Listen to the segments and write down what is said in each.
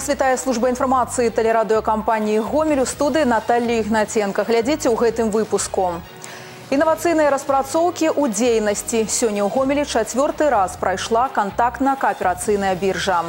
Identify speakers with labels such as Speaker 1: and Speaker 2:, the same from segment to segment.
Speaker 1: Вас вітае служба інфармацыі тэлерадыёкампаніі гомель у студыі Наталлі Ігнаценка. Глядзіце ў гэтым выпуску. Інавацыйныя распрацоўкі ў дзейнасці. Сёння ў гомелі чацвёрты раз прайшла кантактна-кааперацыйная біржа.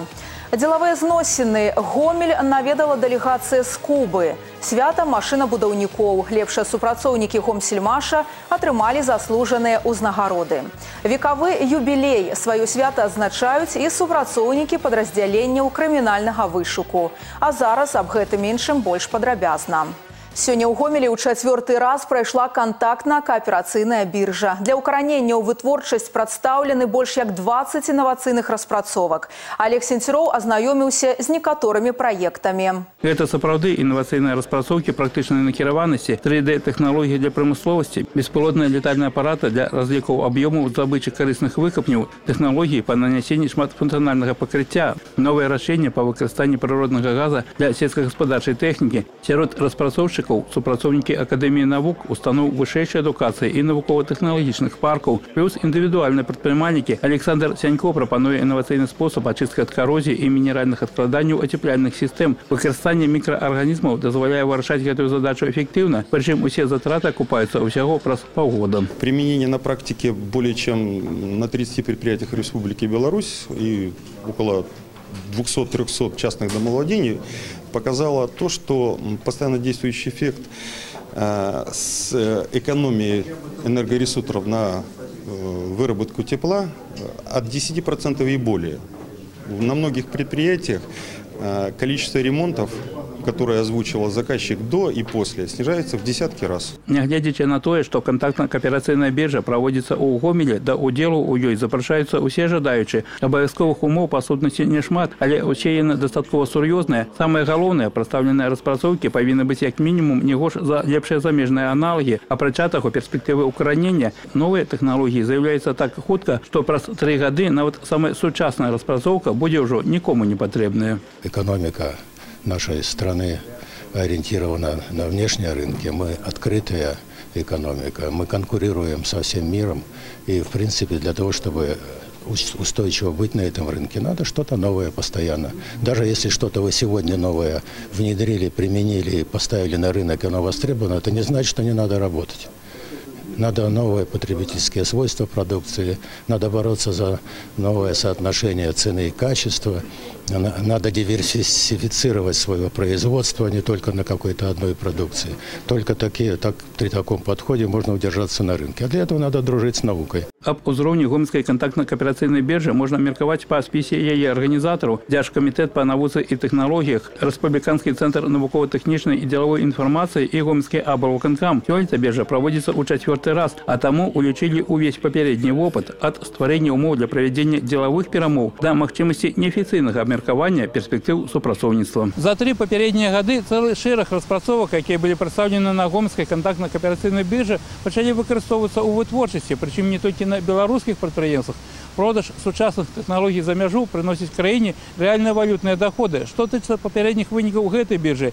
Speaker 1: Дзелавыя зносіны гомель наведала дэлегацыя з Кубы. Свята машынабудаўнікоў. Лепшыя супрацоўнікі гомсельмаша атрымалі заслужаныя ўзнагароды. Векавы юбілей сваё свята адзначаюць і супрацоўнікі падраздзяленняў крымінальнага вышуку. А зараз аб гэтым іншым больш падрабязна. Сёння ў гомелі ў чацвёрты раз прайшла кантактна-кааперацыйная біржа. Для ўкаранення ў вытворчасць прадстаўлены больш як 20 інавацыйных распрацовак. Олег Сенцюроў азнаёміўся з некаторымі праектамі.
Speaker 2: Гэта сапраўды інавацыйныя распрацоўкі практычнай накіраванасці, 3D-тэхналогіі для прамысловасці, беспілотныя летальныя апараты для разлікаў аб'ёмаў здабычы карысных выкапняў, тэхналогіі па нанясенні шматфункцыянальнага пакрыцця, новыя рашэння па выкарыстанні прыроднага газа для сельскагаспадарчай тэхнікі. Сярод распрацоўшчыкаў навукоўчыкаў супрацоўнікі акадэміі навук устаноў вышэйшай адукацыі і навукова-тэхналагічных паркаў плюс індывідуальныя прадпрымальнікі александр сянько прапануе інавацыйны спосаб ачысткі ад карозіі і мінеральных адкладанняў ацепляльных сістэм выкарыстанне мікраарганізмаў дазваляе вырашаць гэтую задачу эффектыўна прычым усе затраты окупаюцца ўсяго праз паўгода
Speaker 3: применение на практике более чем на 30 предприятиях республики беларусь и около 200-300 частных домовладений показало то, что постоянно действующий эффект э, с экономией энергоресурсов на э, выработку тепла э, от 10% и более. На многих предприятиях количество ремонтов которые озвучивал заказчик до и после, снижается в десятки раз.
Speaker 2: Нягледзячы на тое, што кантактна-кааперацыйная біржа праводзіцца ў гомелі, да удзелу ў ёй запрашаюцца ўсе жадаючы. Абавязковых умоў па сутнасці няшмат, але ўсе яны дастаткова сур'ёзныя. Самае галоўнае, прадстаўленыя распрацоўкі павінны быць як мінімум не горш за лепшыя замежныя аналагі, апрача таго перспектывы ўкаранення. Новыя тэхналогіі з'яўляюцца так хутка, што праз тры гады нават самая сучасная распрацоўка будзе ўжо нікому не патрэбная.
Speaker 4: Эканоміка нашей страны ориентирована на внешние рынки. Мы открытая экономика, мы конкурируем со всем миром. И, в принципе, для того, чтобы устойчиво быть на этом рынке, надо что-то новое постоянно. Даже если что-то вы сегодня новое внедрили, применили поставили на рынок, оно востребовано, это не значит, что не надо работать. Надо новые потребительские свойства продукции, надо бороться за новое соотношение цены и качества, надо диверсифицировать свое производство не только на какой-то одной продукции. Только такие, так, при таком подходе можно удержаться на рынке. А для этого надо дружить с наукой.
Speaker 2: Аб узроўні гомельскай кантактна-кааперацыйнай біржы можна меркаваць па спісе яе арганізатараў, дзяжкамітэт па навуцы і тэхналогіях, рэспубліканскі цэнтр навукова-тэхнічнай і дзелавой інфармацыі і гомельскі абарваканкам. Сёлета біржа праводзіцца ў чацвёрты раз, а таму улічылі ўвесь папярэдні вопыт ад стварэння ўмоў для правядзення дзелавых перамоў да магчымасці неафіцыйнага абмеркавання перспектыў супрацоўніцтва. За тры папярэднія гады цэлы шэраг распрацовак, якія былі прадстаўлены на гомельскай кантактна-кааперацыйнай біржы, пачалі выкарыстоўвацца ў вытворчасці, прычым не толькі на беларускіх прадпрыемствах продаж сучасных тэхналогій за мяжу прыносіць краіне рэальныя валютныя доходы што тычыцца папярэдніх вынікаў гэтай біржы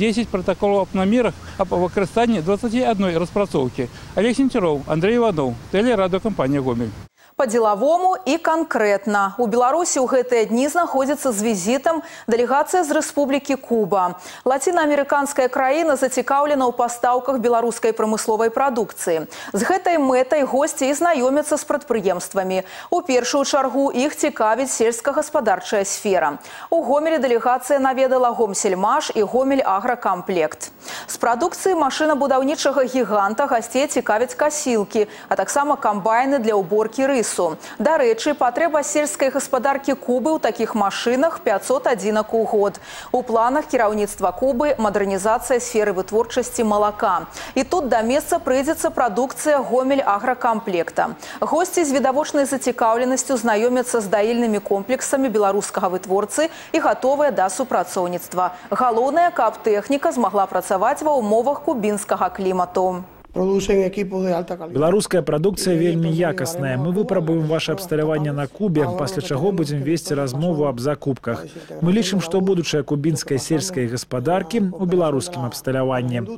Speaker 2: 10 пратаколаў аб намерах аб выкарыстанні 21 распрацоўкі олег сенцюроў андрей иванов тэлерадыокампанія гомель
Speaker 1: По-деловому и конкретно. У Беларуси у гэтыя дни находится с визитом делегация из Республики Куба. Латиноамериканская краина зацікаўлена ў пастаўках беларускай прамысловай прадукцыі. З гэтай мэтай госці і знаёмяцца з прадпрыемствамі. У першую чаргу іх цікавіць сельскагаспадарчая сфера. У гомелі дэлегацыя наведала гомсельмаш і гомель агракамплект. З прадукцыі машынабудаўнічага гіганта гасцей цікавяць касілкі, а таксама камбайны для ўборкі рыс рысу. Дарэчы, патрэба сельскай гаспадаркі Кубы ў такіх машынах 500 адзінак у год. У планах кіраўніцтва Кубы мадэрнізацыя сферы вытворчасці малака. І тут да месца прыйдзецца прадукцыя гомель агракамплекта. Госці з відавочнай зацікаўленасцю знаёмяцца з даільнымі комплексамі беларускага вытворцы і гатовыя да супрацоўніцтва. Галоўнае, каб тэхніка змагла працаваць ва ўмовах кубінскага клімату.
Speaker 5: Беларуская прадукцыя вельмі якасная. Мы выпрабуем ваше абсталяванне на кубе, пасля чаго будзем весці размову аб закупках. Мы лічым, што будучая кубінскай сельскай гаспадаркі ў беларускім абсталяванні.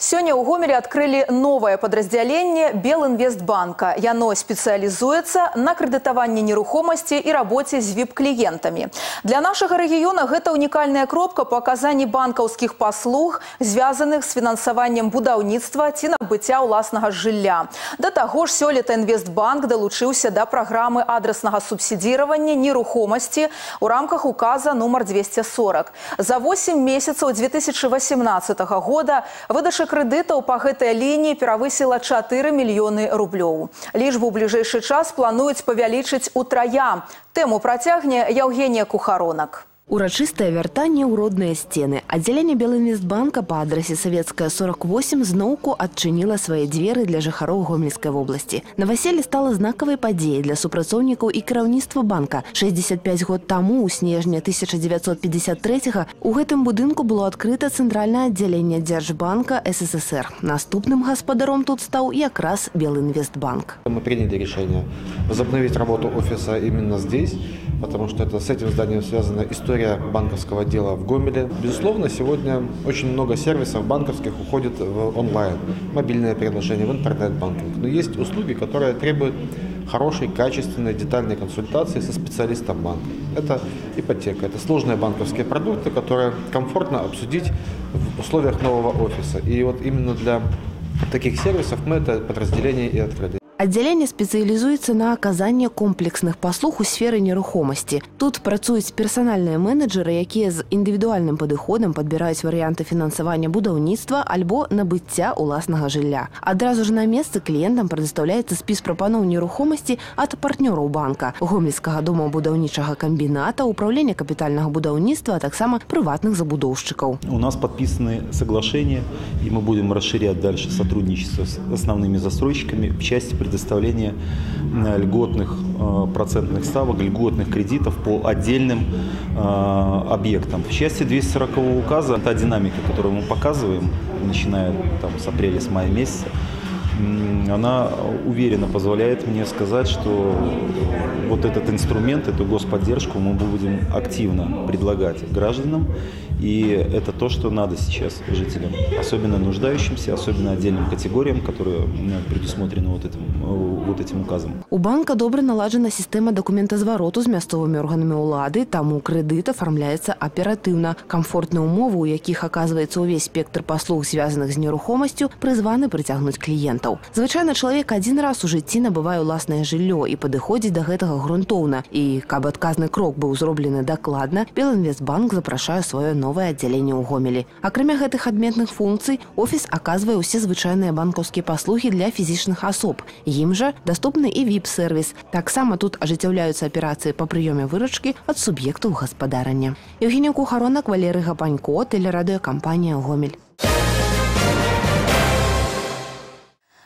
Speaker 1: Сёння ў гомеле адкрылі новае падраздзяленне белінвестбанка. Яно спецыялізуецца на крэдытаванні нерухомасці і рабоце з віп-кліентамі. Для нашага рэгіёна гэта унікальная кропка па аказанні банкаўскіх паслуг, звязаных з фінансаваннем будаўніцтва ці набыцця ўласнага жылля. Да таго ж сёлета інвестбанк далучыўся да праграмы адраснага субсідзіравання нерухомасці ў рамках указа нумар 240. За 8 месяцаў 2018 года выдача крэдытаў па гэтай лініі перавысіла 4 мільёны рублёў. Лічбу ў бліжэйшы час плануюць павялічыць утрая. Тэму працягне Яўгенія Кухаронак.
Speaker 6: Урачыстае вяртанне ў родныя сцены. Аддзяленне Белінвестбанка па адрасе Савецкая 48 зноўку адчыніла свае дзверы для жыхароў гомельскай вобласці. Наваселле стала знакавай падзеяй для супрацоўнікаў і кіраўніцтва банка. 65 год таму ў снежні 1953 у гэтым будынку было адкрыта цэнтральнае аддзяленне дзяржбанка СССР. Наступным гаспадаром тут стаў якраз Белінвестбанк.
Speaker 7: Мы приняли решение возобновить работу офиса именно здесь, потому что это с этим зданием связана история банковского дела в Гомеле. Безусловно, сегодня очень много сервисов банковских уходит в онлайн, мобильное приложение, в интернет-банкинг. Но есть услуги, которые требуют хорошей, качественной, детальной консультации со специалистом банка. Это ипотека, это сложные банковские продукты, которые комфортно обсудить в условиях нового офиса. И вот именно для таких сервисов мы это подразделение и открыли.
Speaker 6: Аддзяленне спецыялізуецца на аказанне комплексных паслуг у сферы нерухомасці. Тут працуюць персанальныя менеджеры, якія з індывідуальным падыходам падбіраюць варыянты фінансавання будаўніцтва альбо набыцця ўласнага жылля. Адразу ж на месцы кліентам прадастаўляецца спіс прапаноў нерухомасці ад партнёраў банка, гомельскага дома будаўнічага камбіната, управлення капітальнага будаўніцтва, а таксама прыватных забудоўшчыкаў.
Speaker 8: У нас подписаны соглашения, и мы будем расширять дальше сотрудничество с основными застройщиками в части предоставления э, льготных э, процентных ставок, льготных кредитов по отдельным э, объектам. В части 240 указа, та динамика, которую мы показываем, начиная там, с апреля, с мая месяца, она уверенно позволяет мне сказать, что вот этот инструмент, эту господдержку мы будем активно предлагать гражданам. И это то, что надо сейчас жителям, особенно нуждающимся, особенно отдельным категориям, которые предусмотрены вот этим, вот этим указом.
Speaker 6: У банка добра наладжана сістэма дакументазвароту з мясцовымі органамі ўлады, таму крэдыт афармляецца аператыўна. Камфортныя ўмовы, у якіх аказваецца ўвесь спектр паслуг, звязаных з нерухомасцю, прызваны прыцягнуць кліентаў. Звычайна чалавек адзін раз у жыцці набывае ўласнае жыллё і падыходзіць да гэтага грунтоўна. І каб адказны крок быў зроблены дакладна, Белінвестбанк запрашае сваё новае аддзяленне ў гомелі. Акрамя гэтых адметных функцый, офіс аказвае ўсе звычайныя банкаўскія паслугі для фізічных асоб. Ім жа даступны і віп-сервіс. Таксама тут ажыццяўляюцца аперацыі па прыёме выручкі ад суб'ектаў гаспадарання. Евгенія Кухаронак, Валеры Гапанько, тэлерадыёкампанія Гомель.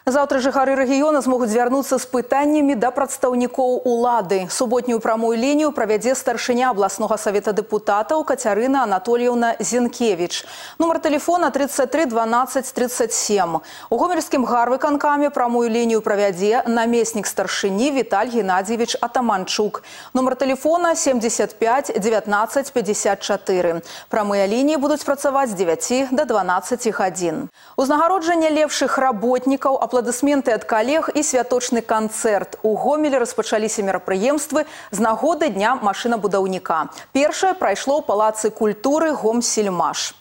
Speaker 1: Заўтра жыхары рэгіёна змогуць звярнуцца з пытаннямі да прадстаўнікоў улады. Суботнюю прамую лінію правядзе старшыня абласнога савета дэпутатаў Кацярына Анатольевна Зінкевіч. Нумар тэлефона 33 12 37. У гомельскім гарвыканкаме прамую лінію правядзе намеснік старшыні Віталь Геннадзевіч Атаманчук. Нумар тэлефона 75 19 54. Прамыя лініі будуць працаваць з 9 до 12 гадзін. Узнагароджанне лепшых работнікаў аплодисментов апладысменты ад калег і святочны канцэрт. У гомелі распачаліся мерапрыемствы з нагоды дня машынабудаўніка. Першае прайшло ў палацы культуры гомсельмаш.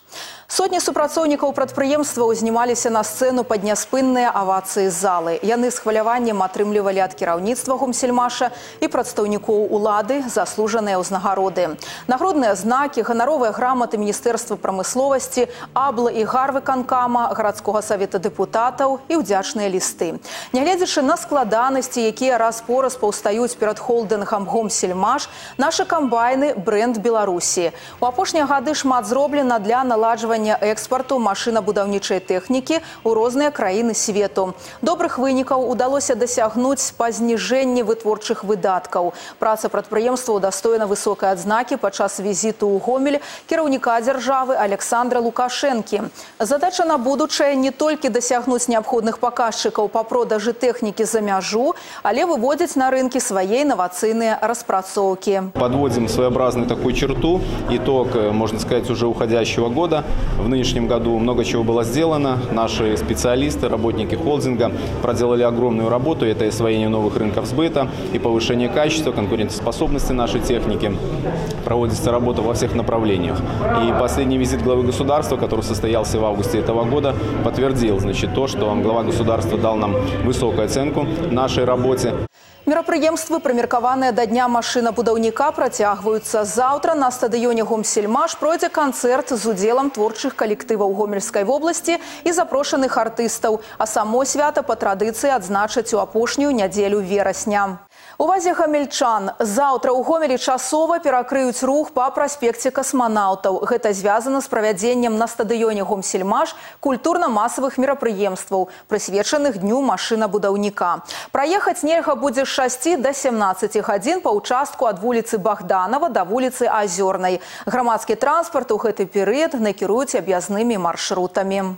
Speaker 1: Сотні супрацоўнікаў прадпрыемства ўзнімаліся на сцэну пад няспынныя авацыі залы. Яны з хваляваннем атрымлівалі ад кіраўніцтва гумсельмаша і прадстаўнікоў улады заслужаныя ўзнагароды. Нагрудныя знакі, ганаровыя граматы міністэрства прамысловасці, абла і гарвы канкама, гарадскога савета дэпутатаў і ўдзячныя лісты. Нягледзячы на складанасці, якія раз-пораз паўстаюць перад холдынгам гомсельмаш, нашы камбайны бренд Беларусі. У апошнія гады шмат зроблена для наладжвання павышання экспарту машынабудаўнічай тэхнікі ў розныя краіны свету. Добрых вынікаў удалося дасягнуць па зніжэнні вытворчых выдаткаў. Праца прадпрыемства ўдастоена высокай адзнакі падчас візіту ў гомель кіраўніка дзяржавы Александра Лукашэнкі. Задача на будучае не толькі дасягнуць неабходных паказчыкаў па продажы тэхнікі за мяжу, але выводзіць на рынкі свае інавацыйныя распрацоўкі.
Speaker 9: Подводим своеобразную такую черту, итог, можно сказать, уже уходящего года – В нынешнем году много чего было сделано. Наши специалисты, работники холдинга проделали огромную работу. Это и освоение новых рынков сбыта, и повышение качества, конкурентоспособности нашей техники. Проводится работа во всех направлениях. И последний визит главы государства, который состоялся в августе этого года, подтвердил значит, то, что глава государства дал нам высокую оценку нашей работе.
Speaker 1: Мерапрыемствы, прымеркаваныя да дня машынабудаўніка працягваюцца. Заўтра на стадыёне Гомсельмаш пройдзе канцэрт з удзелам творчых калектываў гомельскай вобласці і запрошаных артыстаў. А само свята па традыцыі адзначаць у апошнюю нядзелю верасня. Увазе гамельчан. Заўтра ў гомелі часова перакрыюць рух па праспекце касманаўтаў. Гэта звязана з правядзеннем на стадыёне Гомсельмаш культурна-масавых мерапрыемстваў, прысвечаных дню машынабудаўніка. Праехаць нельга будзе з 6 до 17 гадзін па ўчастку ад вуліцы Богданова да вуліцы Азёрнай. Грамадскі транспарт у гэты перыяд накіруюць аб'язнымі маршрутамі.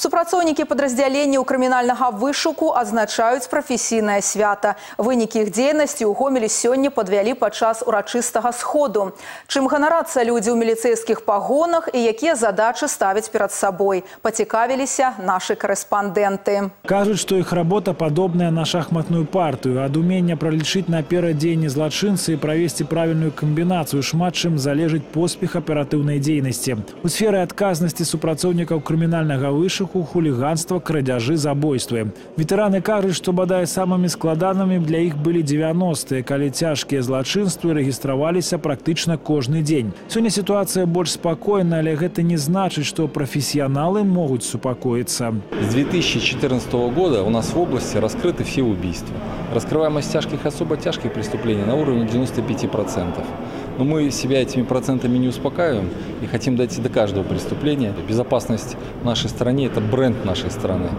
Speaker 1: Супрацоўнікі падраздзялення ў крымінальнага вышуку адзначаюць прафесійнае свята. Вынікі іх дзейнасці ў гомелі сёння падвялі падчас урачыстага сходу. Чым ганарацца людзі ў міліцэйскіх пагонах і якія задачы ставяць перад сабой, пацікавіліся нашы карэспандэнты.
Speaker 5: Кажуць, што іх работа падобная на шахматную партыю. Ад умення пралічыць наперад дзеянні злачынцы і правесці правільную камбінацыю шмат чым залежыць поспех аператыўнай дзейнасці. У сферы адказнасці супрацоўнікаў крымінальнага вышуку пошуку хуліганства крадзяжы забойствы ветэраны кажуць што бадай самымі складанымі для іх былі 90-е калі цяжкія злачынствы рэгістраваліся практычна кожны дзень сёння сітуацыя больш спакойна але гэта не значыць што прафесіяналы могуць супакоіцца
Speaker 10: с 2014 года у нас в области раскрыты все убийства раскрываемость тяжких особо тяжких преступлений на уровне 95 процентов но мы себя этими процентами не успокаиваем и хотим дойти до каждого преступления. Безопасность нашей стране – это бренд нашей страны.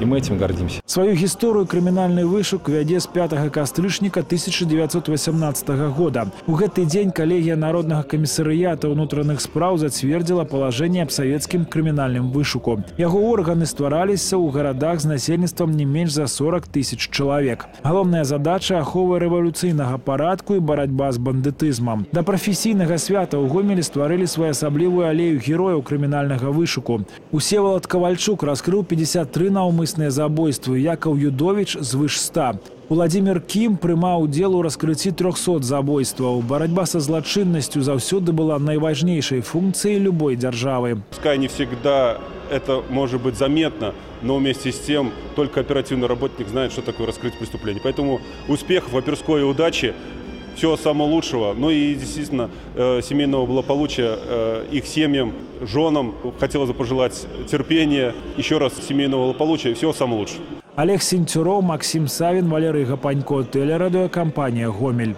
Speaker 10: И мы этим гордимся.
Speaker 5: Свою историю криминальный вышук вядзе с 5 кастрычніка 1918 года. У гэты дзень калегія народнага камісарыята ўнутраных спраў зацвердзіла палажэнне аб савецкім крымінальным вышуку. Яго органы ствараліся ў гарадах з насельніцтвам не менш за 40 тысяч чалавек. Галоўная задача ахова рэвалюцыйнага парадку і барацьба з бандытызмам. Да прафесійнага свята ў гомелі стварылі своеасаблівую алею герояў крымінальнага вышуку. Усевалад Кавальчук раскрыў 53 наўмысныя злосныя забойствы Якаў Юдович звыш 100. Владимир Кім прымаў удзел у раскрыцці 300 забойстваў. Барацьба са злачыннасцю заўсёды была найважнейшай функцией любой державы.
Speaker 11: Пускай не всегда это может быть заметно, но вместе с тем только оперативный работник знает, что такое раскрыть преступление. Поэтому успехов, оперской удачи всего самого лучшего. Ну и действительно э, семейного благополучия э, их семьям, женам. Хотелось бы пожелать терпения, еще раз семейного благополучия, всего самого лучшего.
Speaker 5: Олег Сентюров, Максим Савин, Валерий Гапанько, телерадиокомпания «Гомель».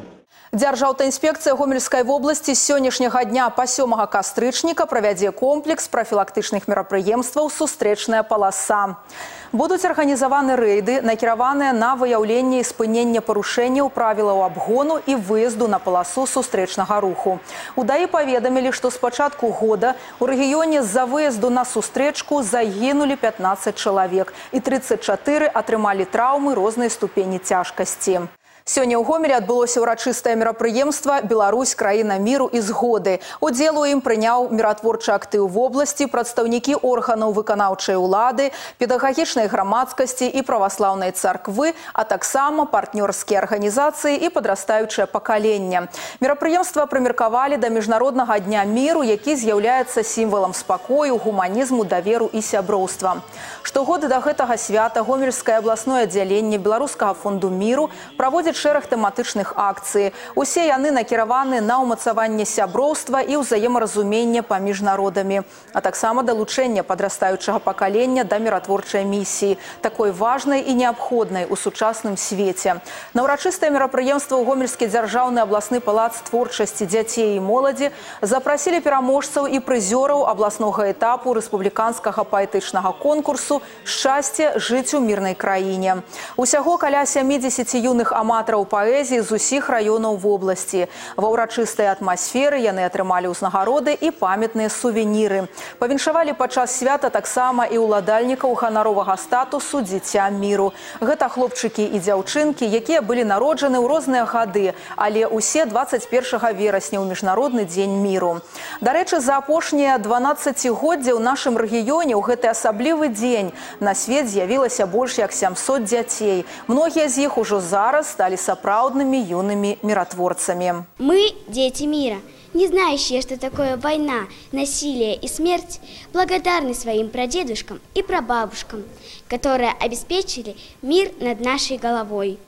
Speaker 1: Дзяржаўтаінспекцыя гомельскай вобласці з сённяшняга дня па сёмага кастрычніка правядзе комплекс прафілактычных мерапрыемстваў сустрэчная паласа. Будуць арганізаваны рэйды, накіраваныя на выяўленне і спынення парушэнняў правілаў абгону і выезду на паласу сустрэчнага руху. Удаі паведамілі, што з пачатку года у рэгіёне з-за выезду на сустрэчку загінулі 15 чалавек і 34 атрымалі траўмы рознай ступені цяжкасці. Сёння ў гомелі адбылося ўрачыстае мерапрыемства Беларусь краіна міру і згоды. Удзел у ім прыняў міратворчы актыў вобласці, прадстаўнікі органаў выканаўчай улады, педагагічнай грамадскасці і праваслаўнай царквы, а таксама партнёрскія арганізацыі і падрастаючае пакаленне. Мерапрыемства прымеркавалі да міжнароднага дня міру, які з'яўляецца сімвалам спакою, гуманізму, даверу і сяброўства. Штогод да гэтага свята гомельскае абласное аддзяленне беларускага фонду міру праводзіць праводзіць шэраг тэматычных акцый. Усе яны накіраваны на ўмацаванне сяброўства і ўзаемаразумення паміж народамі, а таксама далучэння падрастаючага пакалення да міратворчай місіі, такой важнай і неабходнай у сучасным свеце. На ўрачыстае мерапрыемства ў гомельскі дзяржаўны абласны палац творчасці дзяцей і моладзі запрасілі пераможцаў і прызёраў абласнога этапу рэспубліканскага паэтычнага конкурсу шчасце жыць у мірнай краіне. Усяго каля 70 юных аматараў аматараў паэзіі з усіх раёнаў вобласці. Ва ўрачыстай атмасферы яны атрымалі ўзнагароды і памятныя сувеніры. Павіншавалі падчас свята таксама і ўладальнікаў ганаровага статусу дзіця міру. Гэта хлопчыкі і дзяўчынкі, якія былі народжаны ў розныя гады, але ўсе 21 верасня ў міжнародны дзень міру. Дарэчы, за апошнія 12годдзя ў нашым рэгіёне ў гэты асаблівы дзень на свет з'явілася больш як 700 дзяцей. Многія з іх ужо зараз сталі сапраўднымі юнымі міратворцамі.
Speaker 12: Мы – дети мира, не знающие, что такое война, насилие и смерть, благодарны своим прадедушкам и прабабушкам, которые обеспечили мир над нашей головой.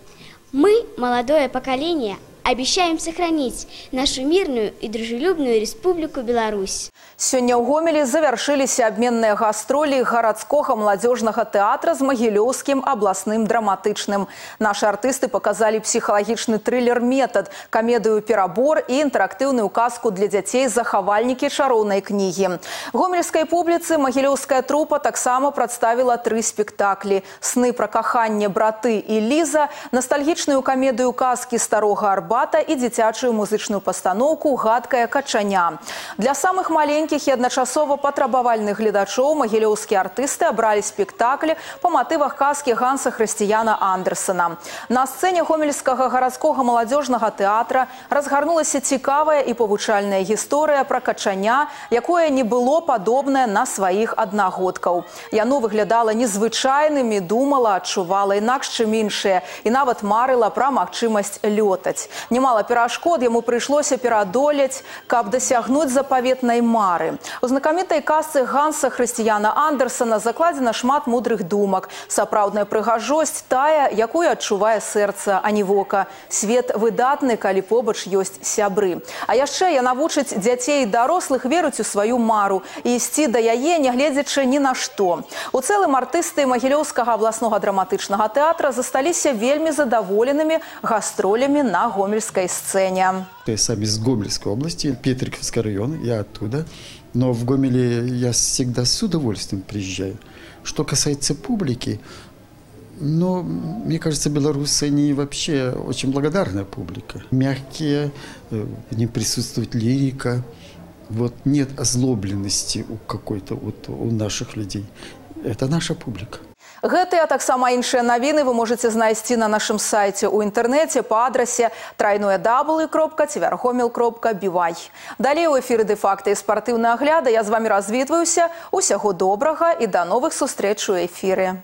Speaker 12: Мы, молодое поколение, обещаем сохранить нашу мирную и дружелюбную республику Беларусь.
Speaker 1: Сёння ў гомелі завяршыліся абменныя гастролі гарадскога маладзёжнага тэатра з магілёўскім абласным драматычным. Нашы артысты паказалі псіхалагічны трылер метад, камедыю перабор і інтэрактыўную казку для дзяцей захавальнікі чароўнай кнігі. Гомельскай публіцы магілёўская трупа таксама прадставіла тры спектаклі: сны пра каханне браты і ліза, настальгічную камедыю казкі старога арбата і дзіцячую музычную пастаноўку гадкая качаня. Для самых маленькіх маленькіх і адначасова патрабавальных гледачоў магілёўскія артысты абралі спектаклі па матывах казкі ганса хрысціяна андерсона на сцэне гомельскага гарадскога маладзёжнага тэатра разгарнулася цікавая і павучальная гісторыя пра качаня якое не было падобнае на сваіх аднагодкаў яно выглядала незвычайнымі думала адчувала інакш чым іншыя і нават марыла пра магчымасць лётаць немало перашкод яму прыйшлося пераадолець каб дасягнуць запаветнай мары мары. У знакамітай касы Ганса Хрысціяна Андерсона закладзена шмат мудрых думак. Сапраўдная прыгажосць тая, якую адчувае сэрца, а не вока. Свет выдатны, калі побач ёсць сябры. А яшчэ яна вучыць дзяцей і дарослых верыць у сваю мару і ісці да яе, нягледзячы ні на што. У цэлым артысты магілёўскага абласнога драматычнага тэатра засталіся вельмі задаволенымі гастролямі на гомельскай сцэне.
Speaker 13: Я сам из Гомельской области, Петриківський район, я оттуда. Но в Гомеле я всегда с удовольствием приезжаю. Что касается публики, ну, мне кажется, белорусы, они вообще очень благодарная публика. Мягкие, э, в ним присутствует лирика. Вот нет озлобленности у какой-то вот у наших людей. Это наша публика.
Speaker 1: Гэтыя таксама іншыя навіны вы можете знайсці на нашым сайце ў інтэрнэце па адрасе трайное даблы кропка цвяргомел кропка бівай. Далей у эфіры дэ-факты і спартыўныя агляда я з вами развітваюся усяго добрага і да новых сустрэч у эфіры.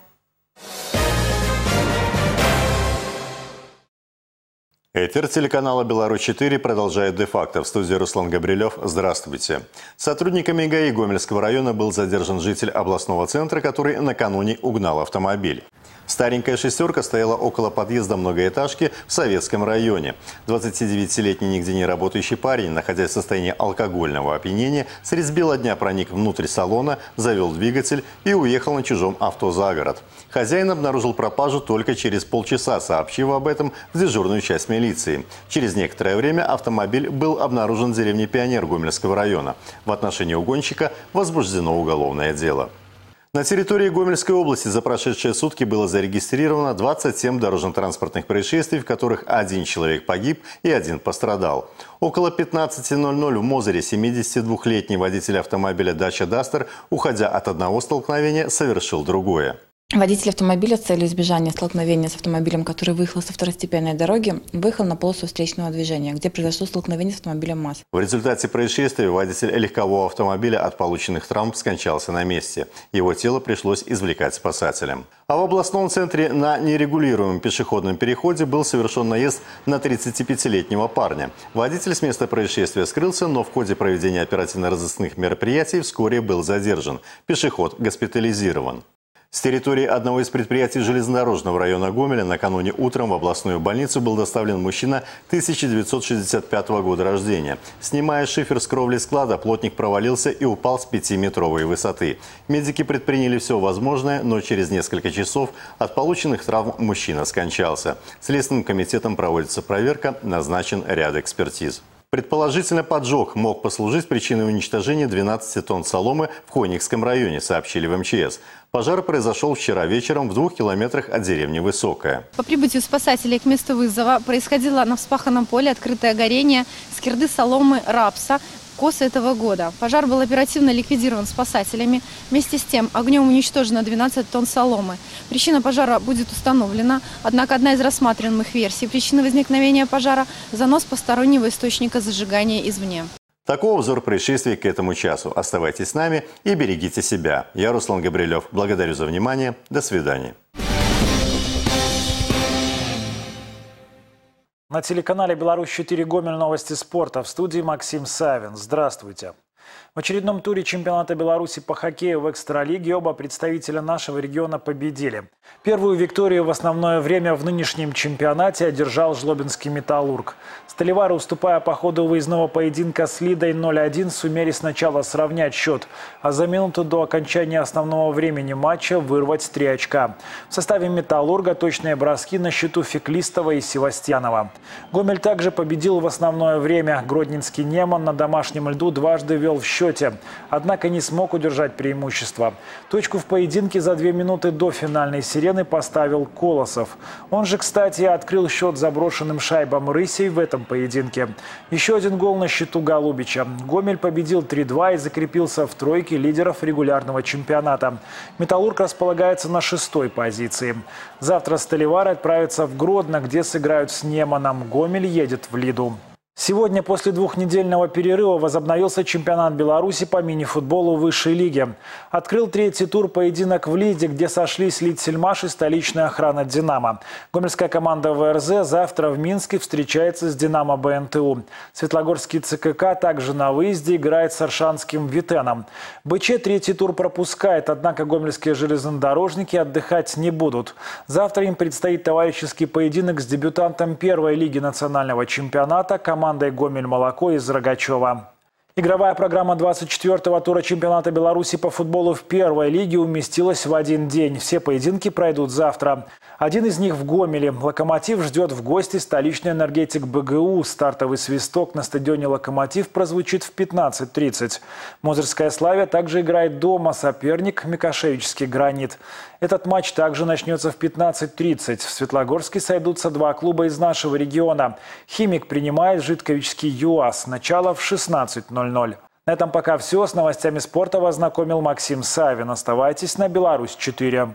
Speaker 14: Эфир телеканала «Беларусь-4» продолжает де-факто. В студии Руслан Габрилев. Здравствуйте. Сотрудниками ГАИ Гомельского района был задержан житель областного центра, который накануне угнал автомобиль. Старенькая шестерка стояла около подъезда многоэтажки в Советском районе. 29-летний нигде не работающий парень, находясь в состоянии алкогольного опьянения, средь бела дня проник внутрь салона, завел двигатель и уехал на чужом авто за город. Хозяин обнаружил пропажу только через полчаса, сообщив об этом в дежурную часть милиции. Через некоторое время автомобиль был обнаружен в деревне Пионер Гомельского района. В отношении угонщика возбуждено уголовное дело. На территории Гомельской области за прошедшие сутки было зарегистрировано 27 дорожно-транспортных происшествий, в которых один человек погиб и один пострадал. Около 15.00 в Мозыре 72-летний водитель автомобиля «Дача Дастер», уходя от одного столкновения, совершил другое.
Speaker 15: Водитель автомобиля с целью избежания столкновения с автомобилем, который выехал со второстепенной дороги, выехал на полосу встречного движения, где произошло столкновение с автомобилем МАЗ.
Speaker 14: В результате происшествия водитель легкового автомобиля от полученных травм скончался на месте. Его тело пришлось извлекать спасателям. А в областном центре на нерегулируемом пешеходном переходе был совершен наезд на 35-летнего парня. Водитель с места происшествия скрылся, но в ходе проведения оперативно-розыскных мероприятий вскоре был задержан. Пешеход госпитализирован. С территории одного из предприятий железнодорожного района Гомеля накануне утром в областную больницу был доставлен мужчина 1965 года рождения. Снимая шифер с кровли склада, плотник провалился и упал с пятиметровой высоты. Медики предприняли все возможное, но через несколько часов от полученных травм мужчина скончался. Следственным комитетом проводится проверка, назначен ряд экспертиз. Предположительно, поджог мог послужить причиной уничтожения 12 тонн соломы в Хоникском районе, сообщили в МЧС. Пожар произошел вчера вечером в двух километрах от деревни Высокая.
Speaker 16: По прибытию спасателей к месту вызова происходило на вспаханном поле открытое горение скирды соломы рапса косы этого года. Пожар был оперативно ликвидирован спасателями. Вместе с тем огнем уничтожено 12 тонн соломы. Причина пожара будет установлена, однако одна из рассматриваемых версий причины возникновения пожара – занос постороннего источника зажигания извне.
Speaker 14: Такой обзор происшествий к этому часу. Оставайтесь с нами и берегите себя. Я Руслан Габрилев. Благодарю за внимание. До свидания.
Speaker 5: На телеканале «Беларусь-4 Гомель» новости спорта. В студии Максим Савин. Здравствуйте. В очередном туре чемпионата Беларуси по хоккею в экстралиге оба представителя нашего региона победили. Первую викторию в основное время в нынешнем чемпионате одержал Жлобинский «Металлург». Столевары, уступая по ходу выездного поединка с Лидой 0-1, сумели сначала сравнять счет, а за минуту до окончания основного времени матча вырвать три очка. В составе «Металлурга» точные броски на счету Феклистова и Севастьянова. Гомель также победил в основное время. Гродненский «Неман» на домашнем льду дважды вел в счете, однако не смог удержать преимущество. Точку в поединке за две минуты до финальной сирены поставил Колосов. Он же, кстати, открыл счет заброшенным шайбам Рысей в этом поединке. Еще один гол на счету Голубича. Гомель победил 3-2 и закрепился в тройке лидеров регулярного чемпионата. «Металлург» располагается на шестой позиции. Завтра Столивары отправятся в Гродно, где сыграют с Неманом. Гомель едет в Лиду. Сегодня после двухнедельного перерыва возобновился чемпионат Беларуси по мини-футболу высшей лиги. Открыл третий тур поединок в Лиде, где сошлись Лидсельмаш и столичная охрана «Динамо». Гомельская команда ВРЗ завтра в Минске встречается с «Динамо БНТУ». Светлогорский ЦКК также на выезде играет с Аршанским «Витеном». БЧ третий тур пропускает, однако гомельские железнодорожники отдыхать не будут. Завтра им предстоит товарищеский поединок с дебютантом первой лиги национального чемпионата – «Гомель-Молоко» из Рогачева. Игровая программа 24-го тура чемпионата Беларуси по футболу в первой лиге уместилась в один день. Все поединки пройдут завтра. Один из них в Гомеле. «Локомотив» ждет в гости столичный энергетик БГУ. Стартовый свисток на стадионе «Локомотив» прозвучит в 15.30. Мозырская «Славия» также играет дома. Соперник – Микошевический «Гранит». Этот матч также начнется в 15.30. В Светлогорске сойдутся два клуба из нашего региона. «Химик» принимает Житковический ЮАС. Начало в 16.00. На этом пока все. С новостями спорта вас знакомил Максим Савин. Оставайтесь на «Беларусь-4».